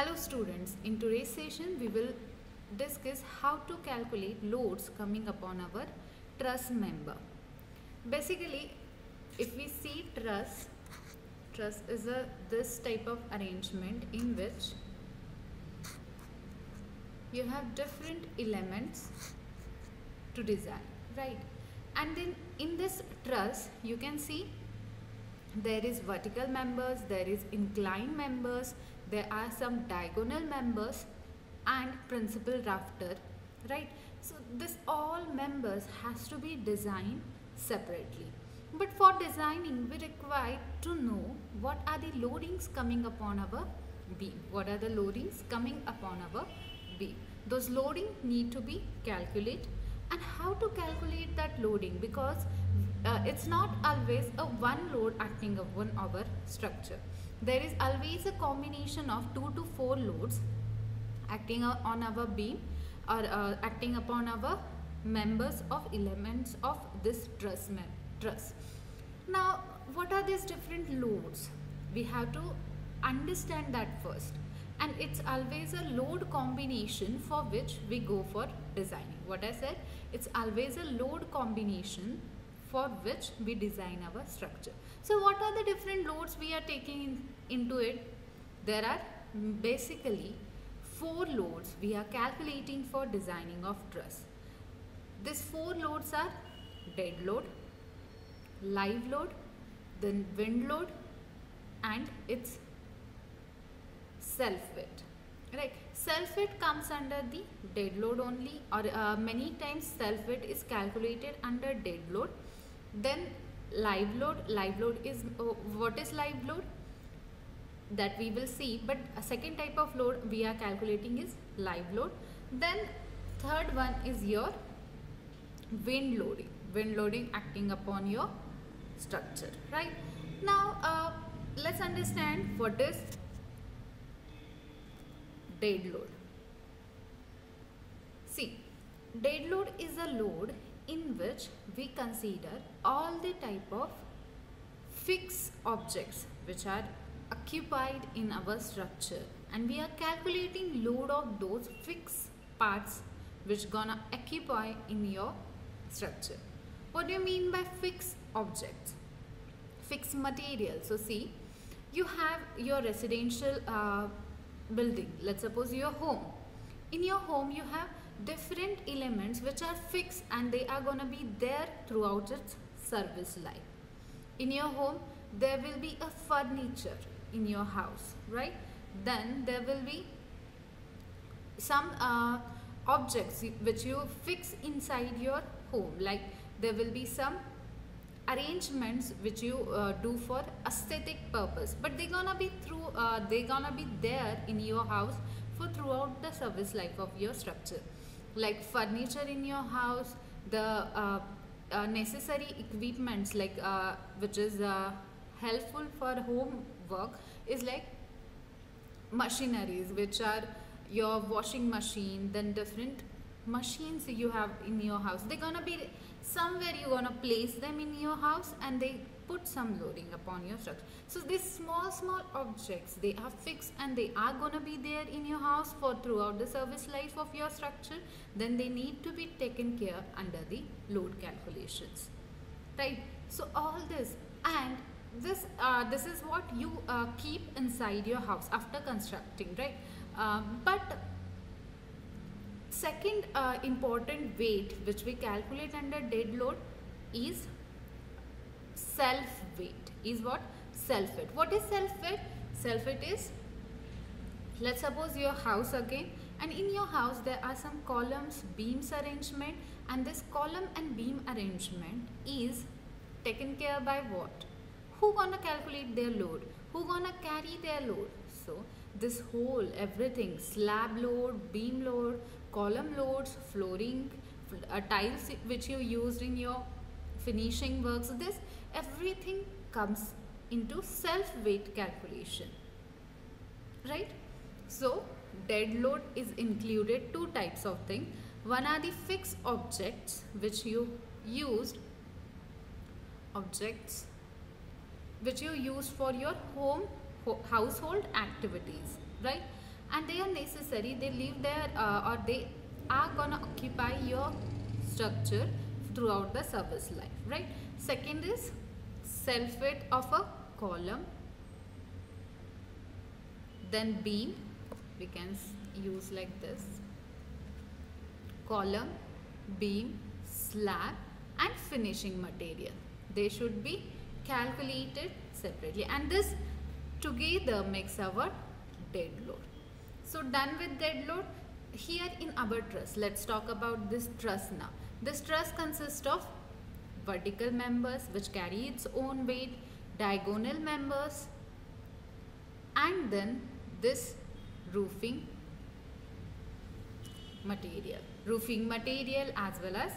Hello students, in today's session we will discuss how to calculate loads coming upon our truss member. Basically, if we see truss, truss is a this type of arrangement in which you have different elements to design, right? And then in this truss, you can see there is vertical members, there is inclined members, there are some diagonal members and principal rafter right? So this all members has to be designed separately. But for designing we require to know what are the loadings coming upon our beam. What are the loadings coming upon our beam? Those loading need to be calculated. And how to calculate that loading? Because uh, it's not always a one load acting upon our structure there is always a combination of two to four loads acting on our beam or uh, acting upon our members of elements of this truss truss. Now what are these different loads? We have to understand that first. And it's always a load combination for which we go for designing. What i said it's always a load combination for which we design our structure. So what are the different loads we are taking in, into it? There are basically four loads we are calculating for designing of truss. These four loads are dead load, live load, then wind load and its self weight right self weight comes under the dead load only or uh, many times self weight is calculated under dead load then live load live load is oh, what is live load? That we will see but a second type of load we are calculating is live load. Then third one is your wind loading wind loading acting upon your structure right? Now uh, let's understand what is dead load. See dead load is a load in which we consider all the type of fixed objects which are occupied in our structure and we are calculating load of those fixed parts which gonna occupy in your structure. What do you mean by fixed objects? Fixed material. So see, you have your residential uh, building. Let's suppose your home. In your home you have different elements which are fixed and they are gonna be there throughout its service life. In your home, there will be a furniture in your house, right? Then there will be some uh, objects which you fix inside your home like there will be some arrangements which you uh, do for aesthetic purpose but they're gonna be through uh, they're gonna be there in your house for throughout the service life of your structure like furniture in your house the uh, uh, necessary equipments like uh, which is uh, helpful for home work is like machineries which are your washing machine then different machines you have in your house. They're gonna be somewhere you're gonna place them in your house and they put some loading upon your structure. So these small, small objects, they are fixed and they are going to be there in your house for throughout the service life of your structure. Then they need to be taken care under the load calculations. Right. So all this and this uh, this is what you uh, keep inside your house after constructing right um, but second uh, important weight which we calculate under dead load is self weight is what? Self weight what is self weight self weight is let's suppose your house again and in your house there are some columns beams arrangement and this column and beam arrangement is taken care by what? Who gonna calculate their load? Who gonna carry their load? So this whole everything slab load beam load column loads flooring uh, tiles which you used in your finishing works this everything comes into self weight calculation right? So dead load is included two types of thing. One are the fixed objects which you used objects which you use for your home ho household activities right? And they are necessary they live there uh, or they are gonna occupy your structure throughout the service life right? Second is self weight of a column then beam we can use like this column beam slab and finishing material. They should be calculated separately. And this together makes our dead load. So done with dead load here in our truss let's talk about this truss now. This truss consists of vertical members which carry its own weight diagonal members and then this roofing material. Roofing material as well as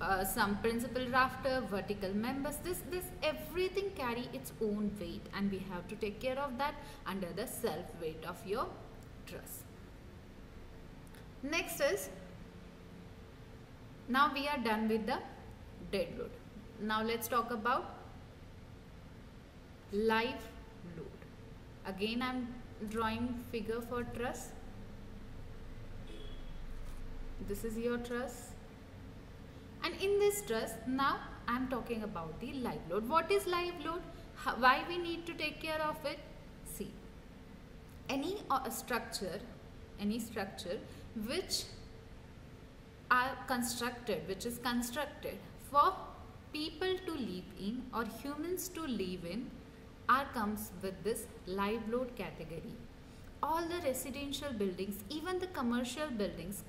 uh, some principal rafter vertical members. This this everything carry its own weight and we have to take care of that under the self weight of your truss next is now we are done with the dead load now let's talk about live load. Again i'm drawing figure for truss. This is your truss. And in this truss now i'm talking about the live load. What is live load? How, why we need to take care of it? See any uh, structure any structure which are constructed which is constructed for people to live in or humans to live in are comes with this live load category all the residential buildings even the commercial buildings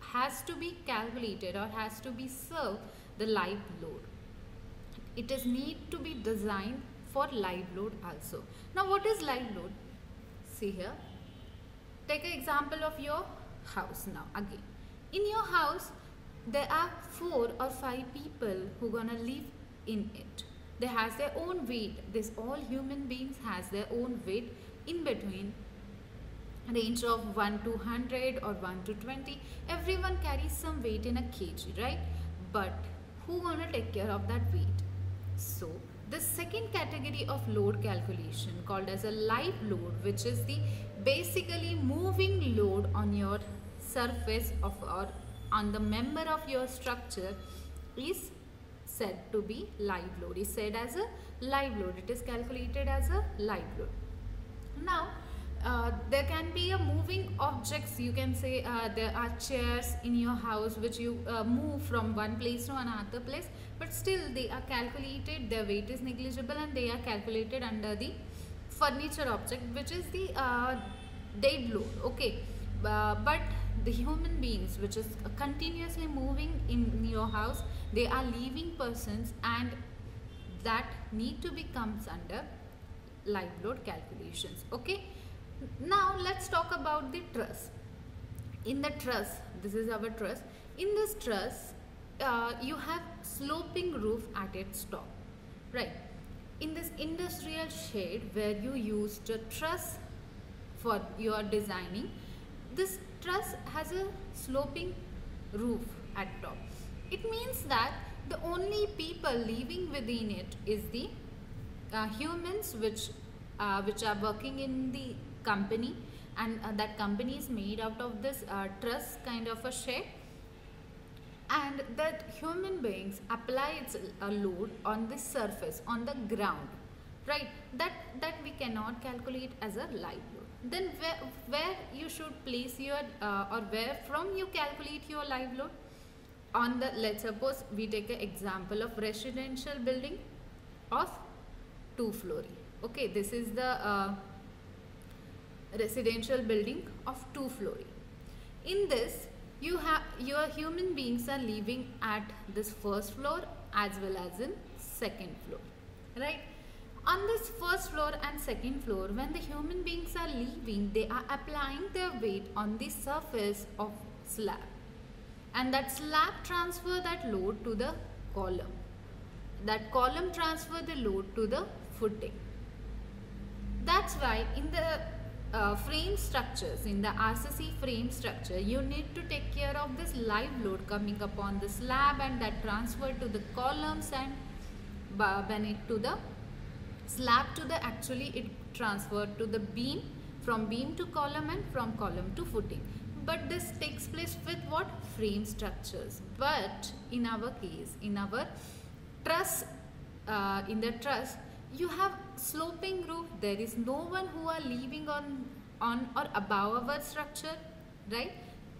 has to be calculated or has to be served the live load. It is need to be designed for live load also. Now what is live load? See here. Take an example of your house now again. In your house there are four or five people who gonna live in it. They has their own weight. This all human beings has their own weight in between range of 1 to 100 or 1 to 20 everyone carries some weight in a kg right but who gonna take care of that weight so the second category of load calculation called as a live load which is the basically moving load on your surface of or on the member of your structure is said to be live load. Is said as a live load. It is calculated as a live load. Now uh, there can be a moving objects. You can say uh, there are chairs in your house which you uh, move from one place to another place but still they are calculated their weight is negligible and they are calculated under the furniture object which is the uh, dead load. Okay. Uh, but the human beings which is continuously moving in your house they are living persons and that need to be comes under live load calculations okay now let's talk about the truss. In the truss, this is our truss. In this truss, uh, you have sloping roof at its top, right? In this industrial shade where you used a truss for your designing, this truss has a sloping roof at top. It means that the only people living within it is the uh, humans which uh, which are working in the company. And uh, that company is made out of this uh, truss kind of a shape and that human beings apply its a load on the surface on the ground right that that we cannot calculate as a live load then where, where you should place your uh, or where from you calculate your live load on the let's suppose we take an example of residential building of two floor okay this is the uh, residential building of two floor. In this, you have your human beings are living at this first floor as well as in second floor, right? On this first floor and second floor, when the human beings are leaving, they are applying their weight on the surface of slab. And that slab transfer that load to the column. That column transfer the load to the footing. That's why in the uh, frame structures in the RCC frame structure you need to take care of this live load coming upon the slab and that transfer to the columns and when it to the slab to the actually it transferred to the beam from beam to column and from column to footing. But this takes place with what? Frame structures. But in our case in our truss uh, in the truss you have sloping roof. There is no one who are living on on or above our structure right?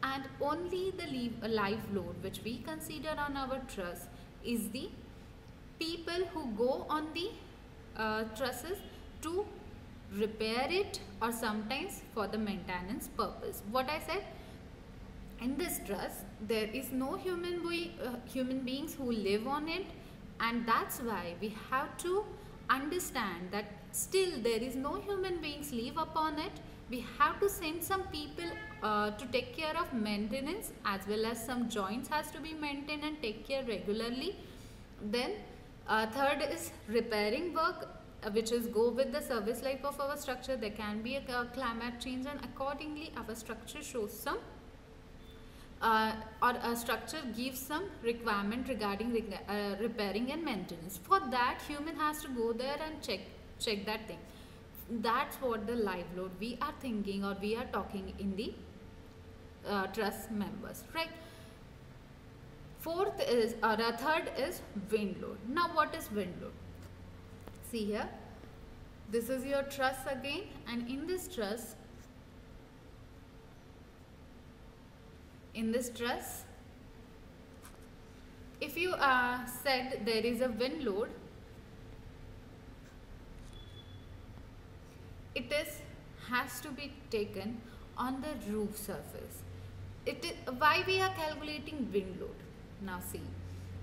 And only the live load which we consider on our truss is the people who go on the uh, trusses to repair it or sometimes for the maintenance purpose. What i said in this truss there is no human uh, human beings who live on it and that's why we have to understand that still there is no human beings live upon it. We have to send some people uh, to take care of maintenance as well as some joints has to be maintained and take care regularly. Then uh, third is repairing work uh, which is go with the service life of our structure there can be a, a climate change and accordingly our structure shows some uh, or a structure gives some requirement regarding uh, repairing and maintenance. For that, human has to go there and check check that thing. That's what the live load we are thinking or we are talking in the uh, truss members, right? Fourth is or a third is wind load. Now, what is wind load? See here, this is your truss again, and in this truss in this truss. If you uh, said there is a wind load, it is has to be taken on the roof surface. It is why we are calculating wind load. Now see,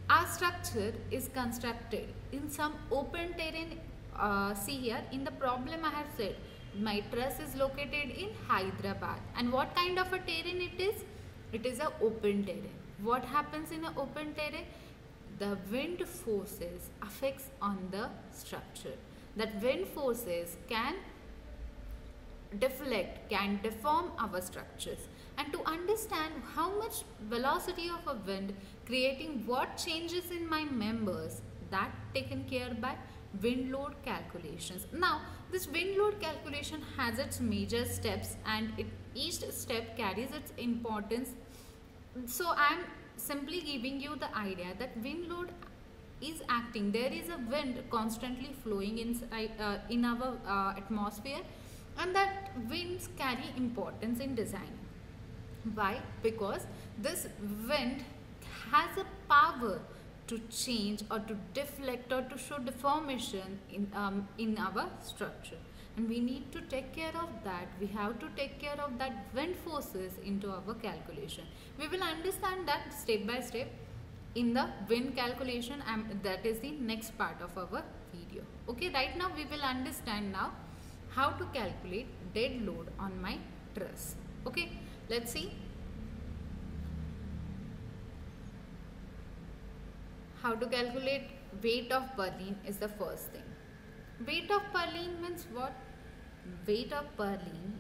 our structure is constructed in some open terrain. Uh, see here in the problem I have said my truss is located in Hyderabad and what kind of a terrain it is? It is an open terrain. What happens in an open terrain? The wind forces affects on the structure. That wind forces can deflect, can deform our structures. And to understand how much velocity of a wind creating what changes in my members that taken care by wind load calculations. Now this wind load calculation has its major steps and it, each step carries its importance. So I am simply giving you the idea that wind load is acting. There is a wind constantly flowing inside, uh, in our uh, atmosphere and that winds carry importance in design. Why? Because this wind has a power to change or to deflect or to show deformation in, um, in our structure. And we need to take care of that. We have to take care of that wind forces into our calculation. We will understand that step by step in the wind calculation and that is the next part of our video. Okay, right now we will understand now how to calculate dead load on my truss. Okay, let's see. How to calculate weight of purlin is the first thing. Weight of purlin means what? Weight of purlin,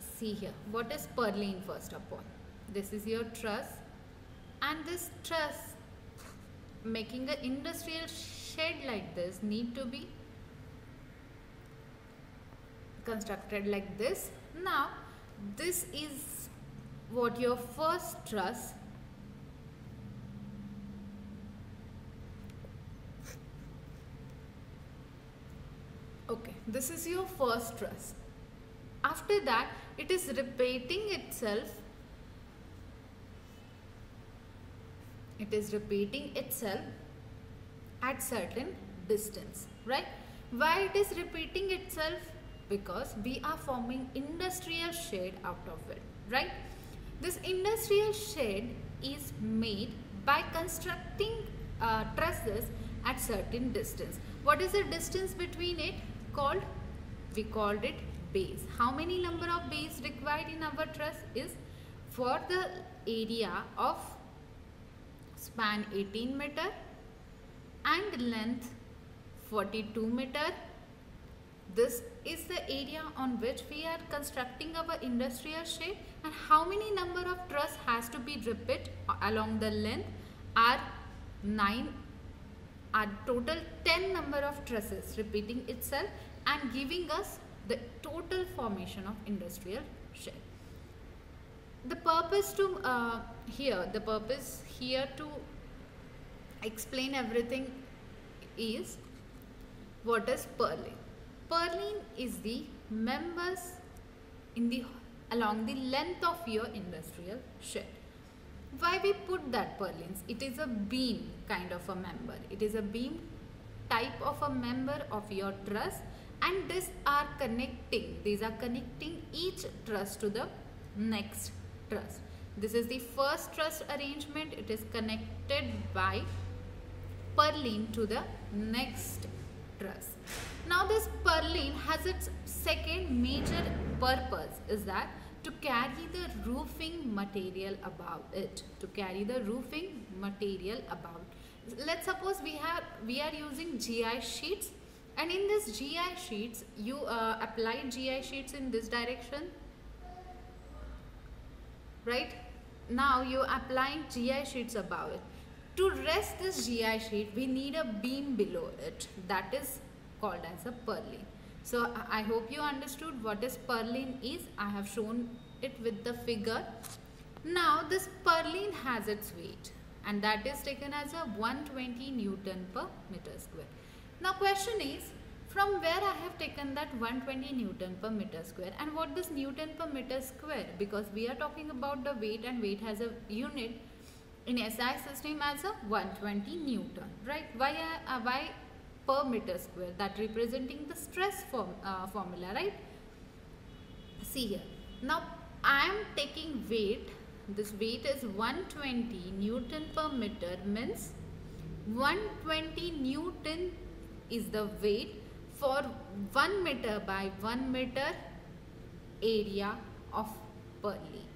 see here, what is purlin first of all? This is your truss and this truss making an industrial shed like this need to be constructed like this. Now this is what your first truss okay this is your first truss after that it is repeating itself. It is repeating itself at certain distance right? Why it is repeating itself? Because we are forming industrial shade out of it right? This industrial shade is made by constructing uh, trusses at certain distance. What is the distance between it called? We called it bays. How many number of bays required in our truss is for the area of span 18 meter and length 42 meter. This is the area on which we are constructing our industrial shed and how many number of truss has to be repeat along the length are 9 are total 10 number of trusses repeating itself and giving us the total formation of industrial shed. The purpose to uh, here, the purpose here to explain everything is what is purlin. Purlin is the members in the along the length of your industrial shed. Why we put that purlins? It is a beam kind of a member. It is a beam type of a member of your truss and these are connecting. These are connecting each truss to the next truss. This is the first truss arrangement. It is connected by purlin to the next truss. Now this purlin has its second major purpose is that to carry the roofing material above it to carry the roofing material above let's suppose we have we are using GI sheets and in this GI sheets you uh, apply GI sheets in this direction right now you applying GI sheets above it to rest this GI sheet we need a beam below it that is called as a purlin so I hope you understood what is purlin is. I have shown it with the figure. Now this purlin has its weight and that is taken as a 120 Newton per meter square. Now question is from where I have taken that 120 Newton per meter square and what this Newton per meter square? Because we are talking about the weight and weight has a unit in SI system as a 120 Newton right? Why uh, why per meter square? That representing the stress form, uh, formula right? See here. Now I am taking weight. This weight is 120 Newton per meter means 120 Newton is the weight for 1 meter by 1 meter area of purlin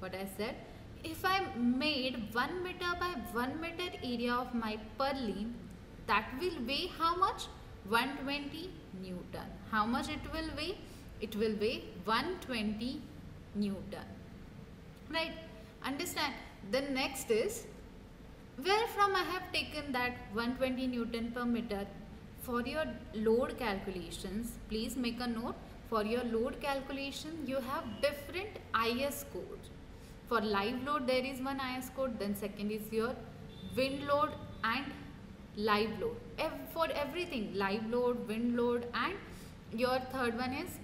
what I said if I made 1 meter by 1 meter area of my purlin that will weigh how much? 120 newton. How much it will weigh? It will weigh 120 newton. Right? Understand? The next is where from I have taken that 120 newton per meter for your load calculations please make a note for your load calculation you have different IS codes for live load there is one IS code then second is your wind load and live load. For everything live load wind load and your third one is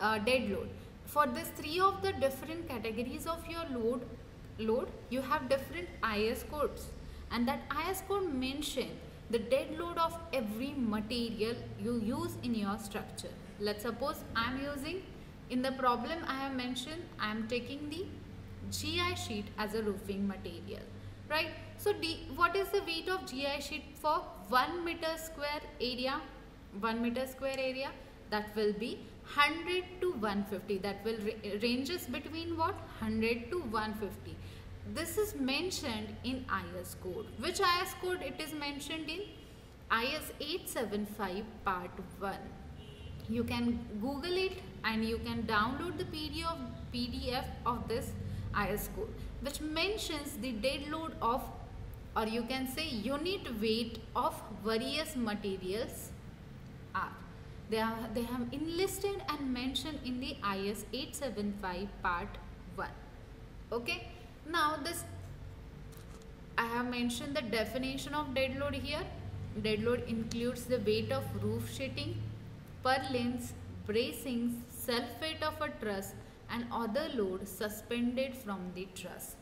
uh, dead load. For this three of the different categories of your load load you have different IS codes. And that IS code mention the dead load of every material you use in your structure. Let's suppose i am using in the problem i have mentioned i am taking the GI sheet as a roofing material right? So D, what is the weight of GI sheet for 1 meter square area? 1 meter square area that will be 100 to 150 that will ranges between what? 100 to 150 this is mentioned in IS code which IS code it is mentioned in IS 875 part 1 you can google it and you can download the PDF of, PDF of this IS code which mentions the dead load of or you can say unit weight of various materials are. They, are, they have enlisted and mentioned in the IS 875 part 1. Okay. Now this I have mentioned the definition of dead load here. Dead load includes the weight of roof sheeting, purlins, bracings, self weight of a truss and other load suspended from the truss.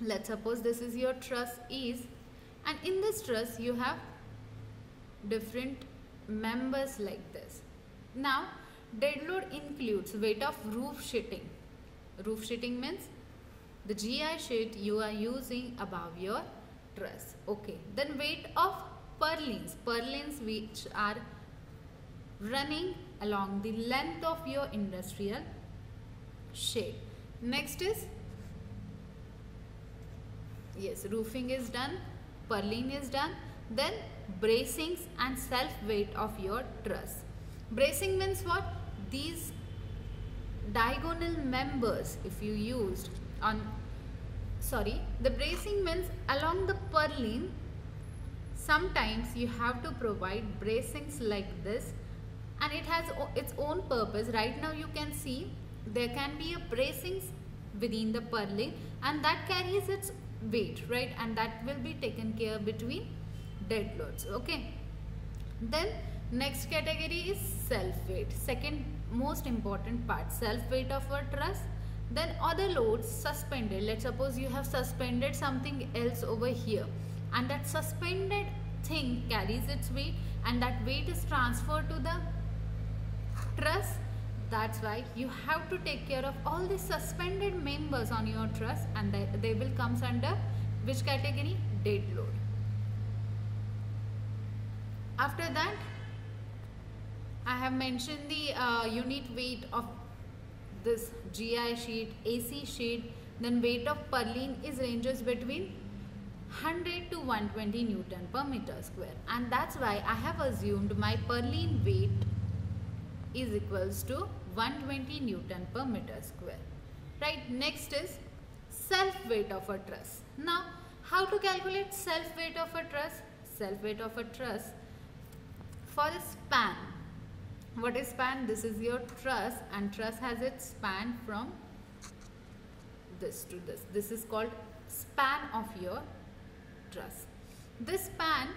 Let's suppose this is your truss is and in this truss you have different members like this. Now dead load includes weight of roof sheeting. Roof sheeting means the GI sheet you are using above your truss okay. Then weight of purlins. Purlins which are running along the length of your industrial shed next is yes roofing is done purlin is done then bracings and self weight of your truss bracing means what? These diagonal members if you used on sorry the bracing means along the purlin sometimes you have to provide bracings like this and it has its own purpose. Right now you can see there can be a bracings within the purlin and that carries its weight right? And that will be taken care between dead loads okay? Then next category is self weight second most important part self weight of a truss then other loads suspended. Let's suppose you have suspended something else over here. And that suspended thing carries its weight and that weight is transferred to the truss that's why you have to take care of all the suspended members on your truss and they, they will comes under which category? Dead load. After that I have mentioned the uh, unit weight of this GI sheet, AC sheet, then weight of purlin is ranges between 100 to 120 Newton per meter square and that's why I have assumed my purlin weight is equals to 120 Newton per meter square. Right, next is self weight of a truss. Now, how to calculate self weight of a truss? Self weight of a truss for a span what is span? This is your truss and truss has its span from this to this. This is called span of your truss. This span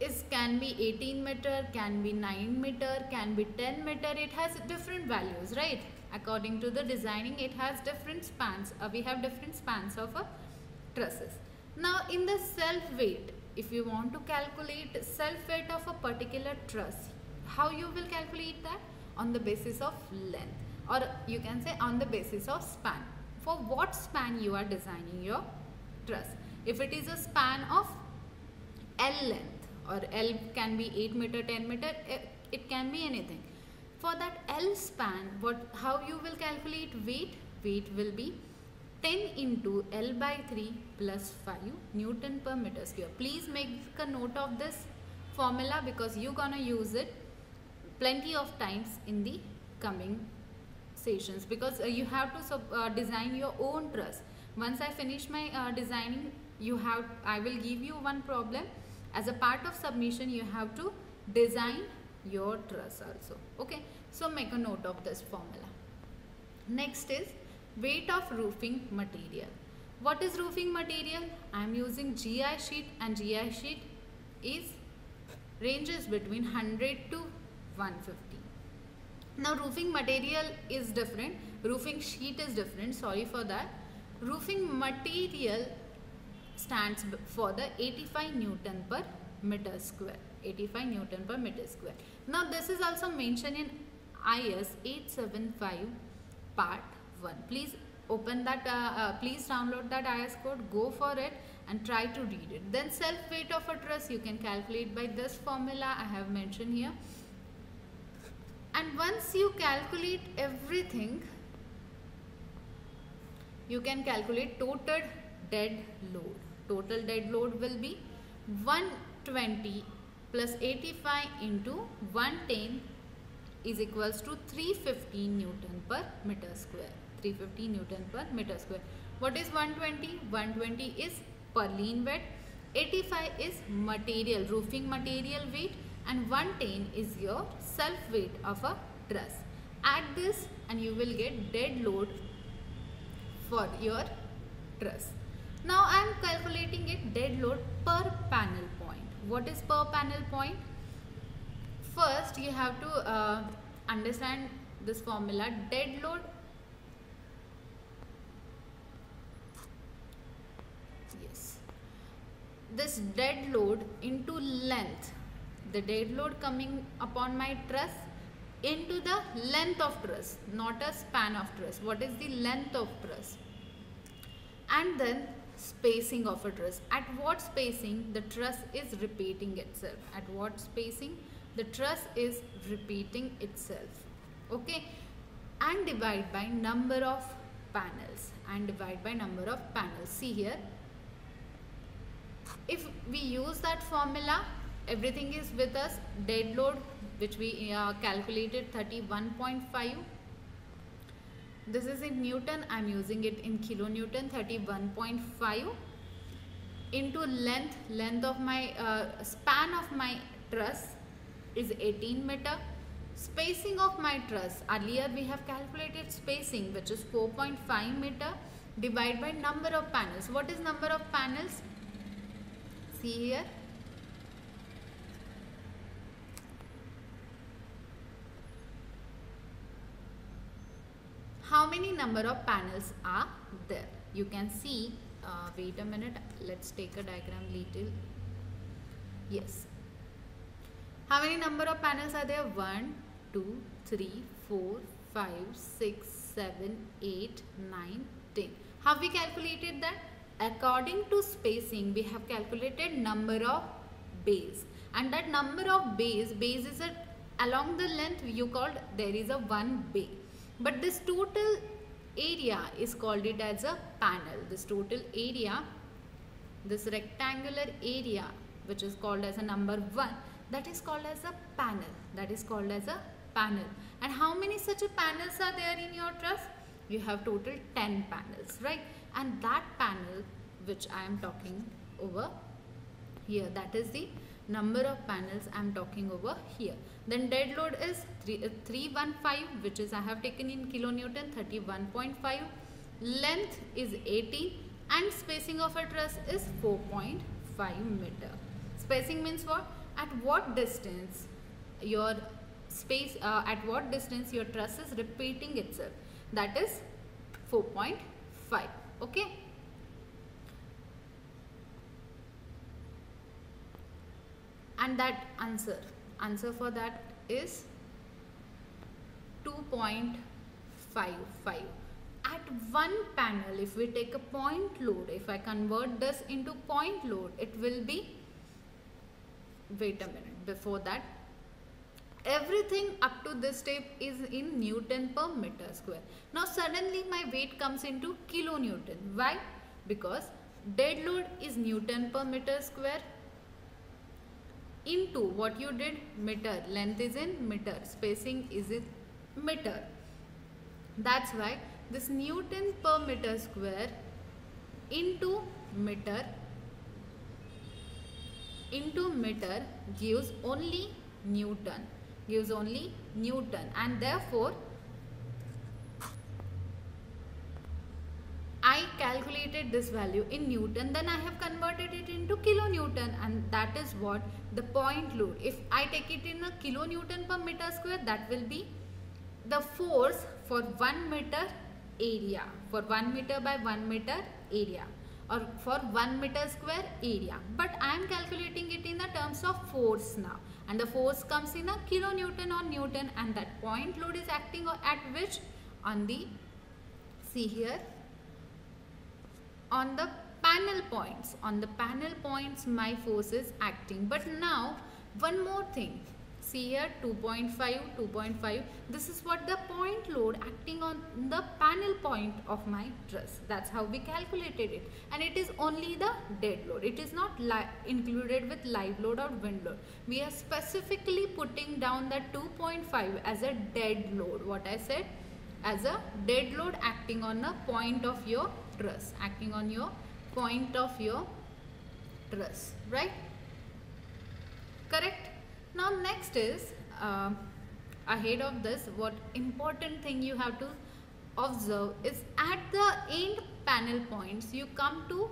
is can be 18 meter can be 9 meter can be 10 meter. It has different values right? According to the designing it has different spans. Uh, we have different spans of a trusses. Now in the self weight if you want to calculate self weight of a particular truss how you will calculate that? On the basis of length. Or you can say on the basis of span. For what span you are designing your truss if it is a span of L length or L can be 8 meter 10 meter eh, it can be anything. For that L span what how you will calculate weight? Weight will be 10 into L by 3 plus 5 Newton per meter square. Please make a note of this formula because you're gonna use it plenty of times in the coming sessions because uh, you have to uh, design your own truss once i finish my uh, designing you have i will give you one problem. As a part of submission you have to design your truss also. Okay? So make a note of this formula. Next is weight of roofing material. What is roofing material? I am using GI sheet and GI sheet is ranges between 100 to 150 now roofing material is different. Roofing sheet is different. Sorry for that. Roofing material stands for the 85 newton per meter square. 85 newton per meter square. Now this is also mentioned in IS 875 part 1 please open that uh, uh, please download that IS code go for it and try to read it. Then self weight of a truss you can calculate by this formula i have mentioned here and once you calculate everything you can calculate total dead load. Total dead load will be 120 plus 85 into 110 is equals to 315 newton per meter square. 350 newton per meter square. What is 120 120 is purlin weight. 85 is material roofing material weight and 110 is your self weight of a truss. Add this and you will get dead load for your truss. Now I am calculating it dead load per panel point. What is per panel point? First you have to uh, understand this formula dead load yes this dead load into length the dead load coming upon my truss into the length of truss not a span of truss. What is the length of truss? And then spacing of a truss. At what spacing the truss is repeating itself? At what spacing the truss is repeating itself? Okay. And divide by number of panels. And divide by number of panels. See here. If we use that formula everything is with us. Dead load which we uh, calculated 31.5 this is in newton. I'm using it in kilonewton 31.5 into length length of my uh, span of my truss is 18 meter. Spacing of my truss. Earlier we have calculated spacing which is 4.5 meter divided by number of panels. What is number of panels? See here how many number of panels are there? You can see uh, wait a minute. Let's take a diagram little. Yes. How many number of panels are there? 1 2 3 4 5 6 7 8 9 10 how we calculated that? According to spacing we have calculated number of bays. And that number of bays bays is a along the length you called there is a one bay but this total area is called it as a panel. This total area this rectangular area which is called as a number 1 that is called as a panel. That is called as a panel. And how many such panels are there in your truss you have total 10 panels right? And that panel which I am talking over here that is the number of panels I am talking over here then dead load is 3, uh, 315 which is I have taken in kilonewton 31.5 length is 18 and spacing of a truss is 4.5 meter. Spacing means what? At what distance your space uh, at what distance your truss is repeating itself. That is 4.5 okay? And that answer answer for that is 2.55 at one panel if we take a point load if I convert this into point load it will be wait a minute before that everything up to this step is in newton per meter square. Now suddenly my weight comes into kilonewton. Why? Because dead load is newton per meter square into what you did meter. Length is in meter. Spacing is in meter. That's why this newton per meter square into meter into meter gives only newton gives only newton. And therefore I calculated this value in Newton then I have converted it into kilonewton and that is what the point load. If I take it in a kilonewton per meter square that will be the force for 1 meter area for 1 meter by 1 meter area or for 1 meter square area. But I am calculating it in the terms of force now and the force comes in a kilonewton or newton and that point load is acting at which? On the see here on the panel points. On the panel points my force is acting. But now one more thing. See here 2.5 2.5 this is what the point load acting on the panel point of my truss that's how we calculated it. And it is only the dead load. It is not included with live load or wind load. We are specifically putting down that 2.5 as a dead load. What i said? As a dead load acting on the point of your truss acting on your point of your truss right? Correct? Now next is uh, ahead of this what important thing you have to observe is at the end panel points you come to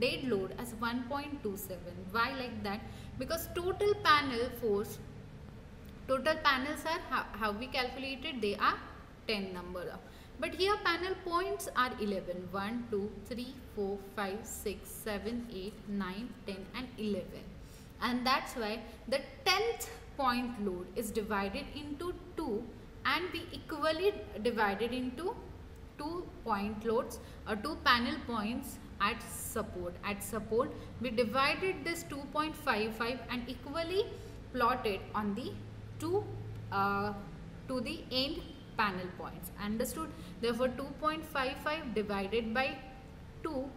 dead load as 1.27 why like that? Because total panel force total panels are how, how we calculated they are 10 number but here panel points are 11 1 2 3 4 5 6 7 8 9 10 and 11 and that's why the 10th point load is divided into 2 and be equally divided into two point loads or two panel points at support. At support we divided this 2.55 and equally plotted on the two uh, to the end panel points. Understood? Therefore 2.55 divided by 2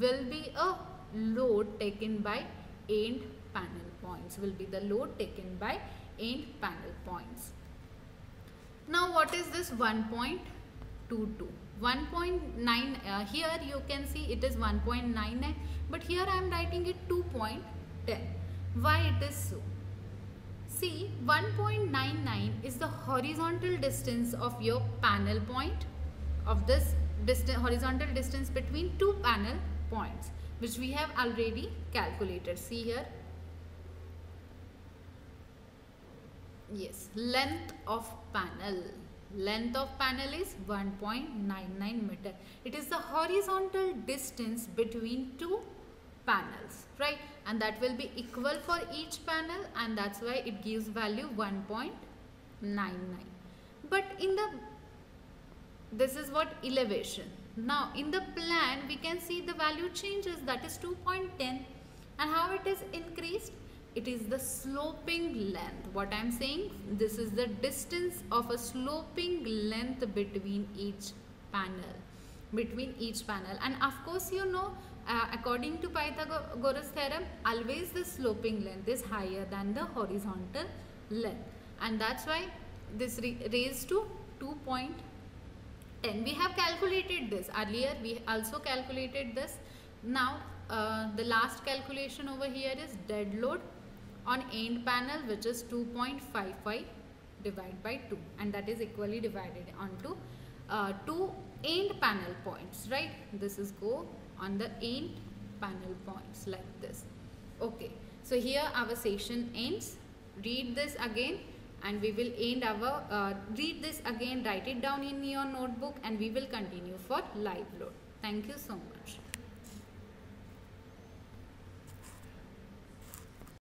will be a load taken by end panel points. Will be the load taken by end panel points. Now what is this 1.22 1.9 uh, here you can see it is 1.99 but here I am writing it 2.10 why it is so see 1.99 is the horizontal distance of your panel point of this distance horizontal distance between two panel points which we have already calculated. See here? Yes length of panel. Length of panel is 1.99 meter. It is the horizontal distance between two panels right and that will be equal for each panel and that's why it gives value 1.99 but in the this is what elevation. Now in the plan we can see the value changes that is 2.10 and how it is increased? It is the sloping length. What I am saying this is the distance of a sloping length between each panel between each panel. And of course you know uh, according to Pythagoras theorem always the sloping length is higher than the horizontal length. And that's why this raised to 2.10 we have calculated this. Earlier we also calculated this. Now uh, the last calculation over here is dead load on end panel which is 2.55 divided by 2 and that is equally divided onto uh, two end panel points right? This is go on the end panel points like this. Okay so here our session ends. Read this again and we will end our uh, read this again write it down in your notebook and we will continue for live load. Thank you so much